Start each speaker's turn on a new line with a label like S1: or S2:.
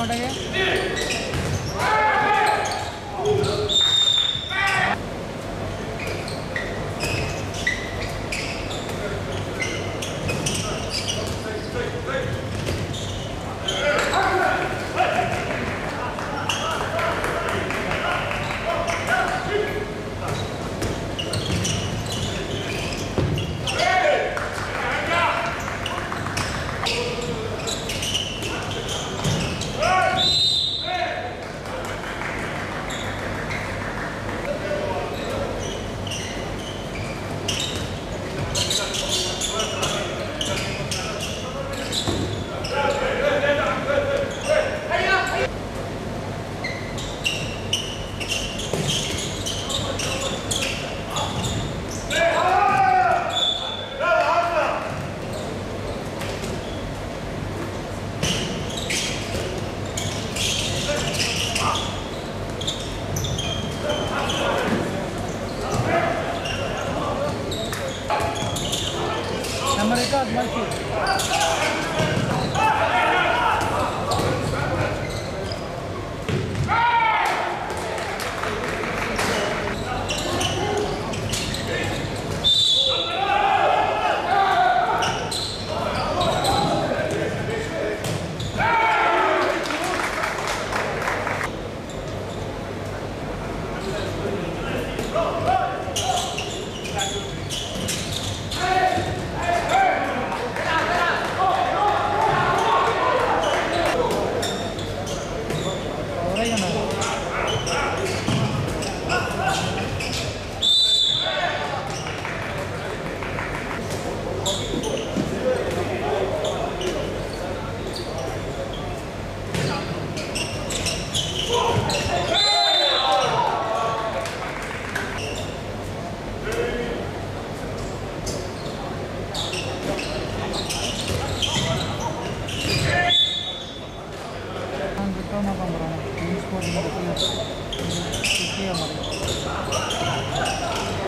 S1: कौन लगे
S2: अमेरिका एक Ryan Thank you.